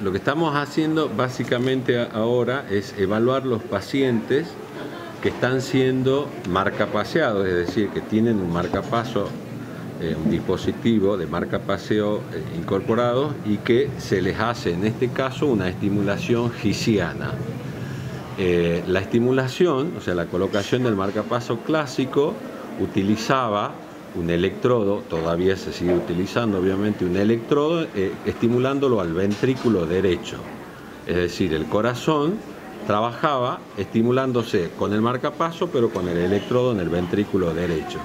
lo que estamos haciendo básicamente ahora es evaluar los pacientes que están siendo marcapaseados, es decir, que tienen un marcapaso, eh, un dispositivo de marcapaseo eh, incorporado y que se les hace en este caso una estimulación gisiana. Eh, la estimulación, o sea, la colocación del marcapaso clásico utilizaba un electrodo, todavía se sigue utilizando obviamente un electrodo, estimulándolo al ventrículo derecho. Es decir, el corazón trabajaba estimulándose con el marcapaso, pero con el electrodo en el ventrículo derecho.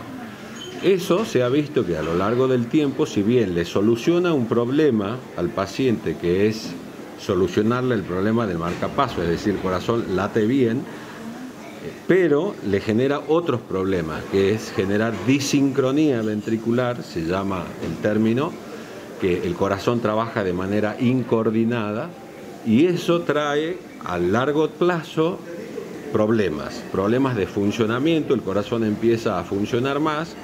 Eso se ha visto que a lo largo del tiempo, si bien le soluciona un problema al paciente, que es solucionarle el problema del marcapaso, es decir, el corazón late bien, pero le genera otros problemas, que es generar disincronía ventricular, se llama el término, que el corazón trabaja de manera incoordinada y eso trae a largo plazo problemas, problemas de funcionamiento, el corazón empieza a funcionar más,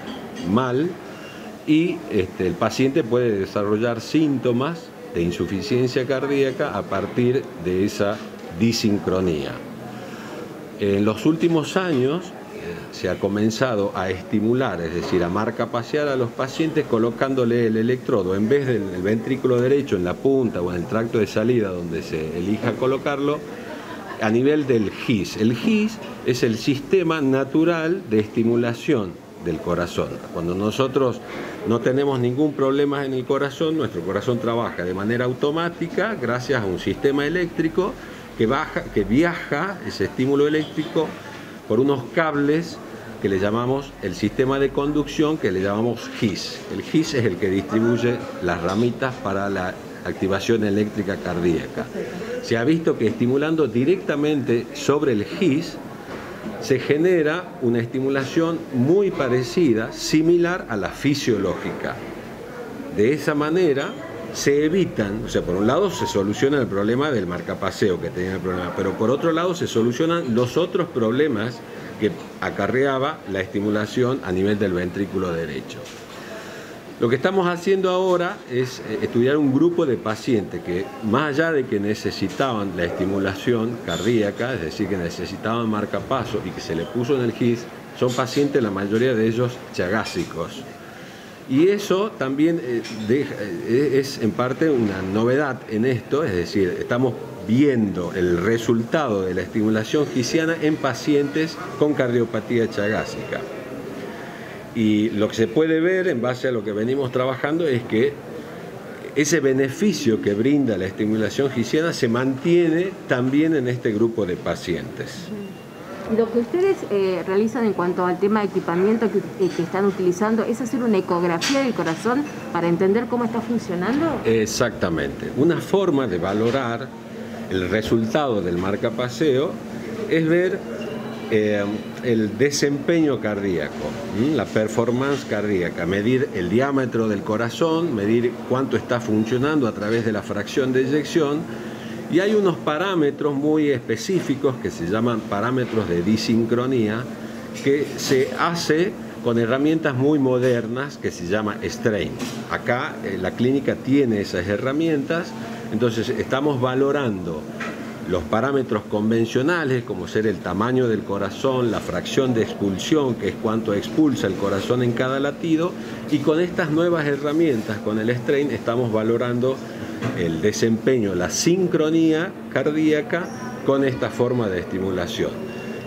mal, y este, el paciente puede desarrollar síntomas de insuficiencia cardíaca a partir de esa disincronía. En los últimos años se ha comenzado a estimular, es decir, a marcapasear a los pacientes colocándole el electrodo en vez del ventrículo derecho en la punta o en el tracto de salida donde se elija colocarlo, a nivel del GIS. El GIS es el sistema natural de estimulación del corazón. Cuando nosotros no tenemos ningún problema en el corazón, nuestro corazón trabaja de manera automática gracias a un sistema eléctrico que, baja, que viaja ese estímulo eléctrico por unos cables que le llamamos el sistema de conducción que le llamamos GIS. El GIS es el que distribuye las ramitas para la activación eléctrica cardíaca. Se ha visto que estimulando directamente sobre el GIS se genera una estimulación muy parecida, similar a la fisiológica. De esa manera, se evitan, o sea, por un lado se soluciona el problema del marcapaseo que tenía el problema, pero por otro lado se solucionan los otros problemas que acarreaba la estimulación a nivel del ventrículo derecho. Lo que estamos haciendo ahora es eh, estudiar un grupo de pacientes que, más allá de que necesitaban la estimulación cardíaca, es decir, que necesitaban marcapaso y que se le puso en el GIS, son pacientes, la mayoría de ellos chagásicos y eso también eh, eh, es en parte una novedad en esto, es decir, estamos viendo el resultado de la estimulación gisiana en pacientes con cardiopatía chagásica. Y lo que se puede ver en base a lo que venimos trabajando es que ese beneficio que brinda la estimulación gisiana se mantiene también en este grupo de pacientes. Lo que ustedes eh, realizan en cuanto al tema de equipamiento eh, que, están utilizando es hacer una ecografía del corazón para entender cómo está funcionando. Exactamente. Una forma de valorar el resultado del marcapaseo es ver eh, el desempeño cardíaco, la performance cardíaca, medir el diámetro del corazón, medir cuánto está funcionando a través de la fracción de eyección y hay unos parámetros muy específicos que se llaman parámetros de disincronía que se hace con herramientas muy modernas que se llama strain. Acá eh, la clínica tiene esas herramientas, entonces estamos valorando los parámetros convencionales, como ser el tamaño del corazón, la fracción de expulsión, que es cuánto expulsa el corazón en cada latido, y con estas nuevas herramientas, con el strain, estamos valorando el desempeño, la sincronía cardíaca con esta forma de estimulación.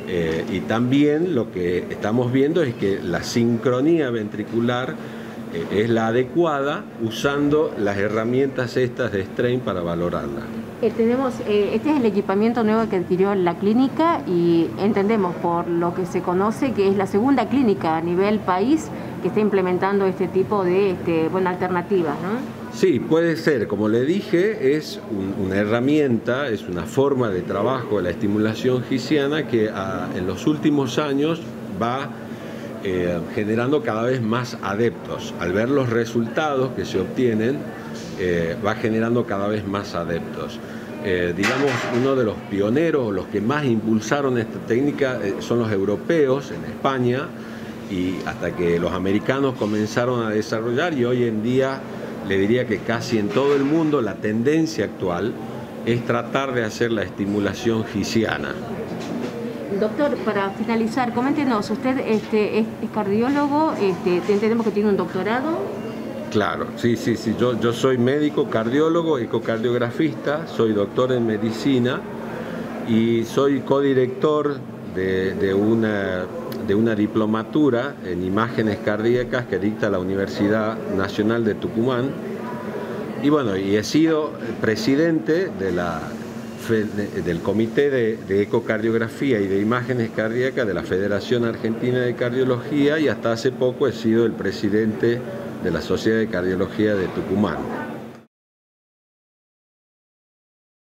Eh, y también lo que estamos viendo es que la sincronía ventricular eh, es la adecuada usando las herramientas estas de strain para valorarla. Eh, tenemos, este es el equipamiento nuevo que adquirió la clínica y entendemos por lo que se conoce que es la segunda clínica a nivel país que está implementando este tipo de este, bueno, alternativas. ¿no? Sí, puede ser. Como le dije, es una herramienta, es una forma de trabajo de la estimulación gisiana que ah, en los últimos años va eh, generando cada vez más adeptos. Al ver los resultados que se obtienen, eh, va generando cada vez más adeptos. Eh, digamos, uno de los pioneros, los que más impulsaron esta técnica son los europeos en España y hasta que los americanos comenzaron a desarrollar y hoy en día le diría que casi en todo el mundo la tendencia actual es tratar de hacer la estimulación gisiana. Doctor, para finalizar, coméntenos, usted este, es, cardiólogo, este, entendemos que tiene un doctorado. Claro, sí, sí, sí, yo, yo soy médico, cardiólogo, ecocardiografista, soy doctor en medicina y soy codirector de, de, una, de una diplomatura en imágenes cardíacas que dicta la Universidad Nacional de Tucumán. Y bueno, y he sido presidente de la del Comité de, Ecocardiografía y de Imágenes Cardíacas de la Federación Argentina de Cardiología y hasta hace poco he sido el presidente de la Sociedad de Cardiología de Tucumán.